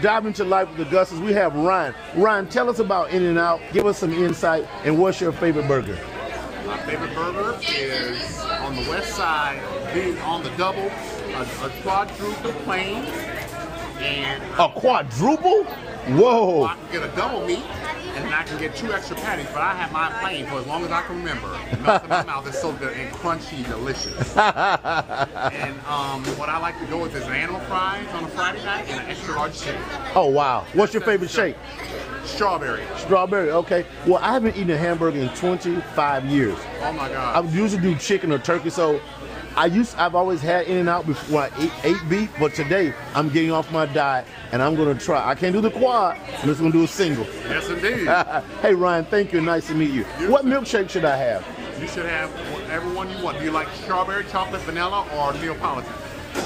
Dive into life with the Augustus. We have Ryan. Ryan, tell us about In-N-Out. Give us some insight. And what's your favorite burger? My favorite burger is on the west side, being on the double, a, a quadruple plain, and A quadruple? Whoa. I can get a double meat, and then I can get two extra patties. But I have mine plain for as long as I can remember. It melts in my mouth. It's so good and crunchy, delicious. and um, what I like to go with is animal fries on a Friday night and an extra large shake. Oh, wow. What's your favorite shake? Strawberry. Strawberry. Okay. Well, I haven't eaten a hamburger in 25 years. Oh my God. I usually do chicken or turkey, so I used I've always had In-N-Out before I ate, ate beef, but today I'm getting off my diet and I'm gonna try. I can't do the quad. I'm just gonna do a single. Yes, indeed. hey Ryan, thank you. Nice to meet you. What milkshake should I have? You should have whatever one you want. Do you like strawberry, chocolate, vanilla, or Neapolitan?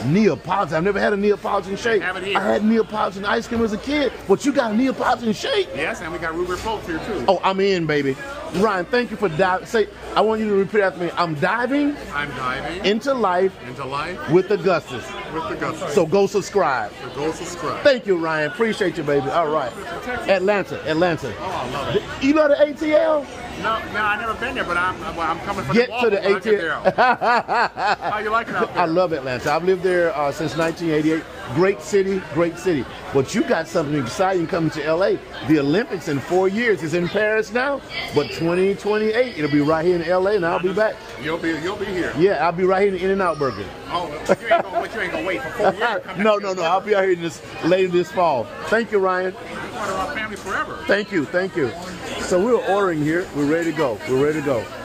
Neapolitan. I've never had a Neapolitan shake. Have it here. I had Neapolitan ice cream as a kid, but you got a Neapolitan shake. Yes, and we got root beer floats here too. Oh, I'm in, baby. Ryan, thank you for diving. Say, I want you to repeat after me. I'm diving I'm diving into life into life with Augustus. with the gusto. So go subscribe. So go subscribe. Thank you, Ryan. Appreciate you, baby. All right. Atlanta, Atlanta. Oh, I love it. You know the ATL? No, no, I never been there, but I'm I'm coming for Get the to the I ATL. How you like it out there? I love Atlanta. I've lived there uh, since 1988. Great city, great city. But you got something exciting coming to LA. The Olympics in four years is in Paris now, but 2028 it'll be right here in LA, and I'll be back. You'll be you'll be here. Yeah, I'll be right here in In-N-Out Burger. Oh, but you ain't gonna, but you ain't gonna wait for four years. to come no, no, no. I'll be out here this later this fall. Thank you, Ryan. You're part of our family forever. Thank you, thank you. So we're ordering here. We're ready to go. We're ready to go.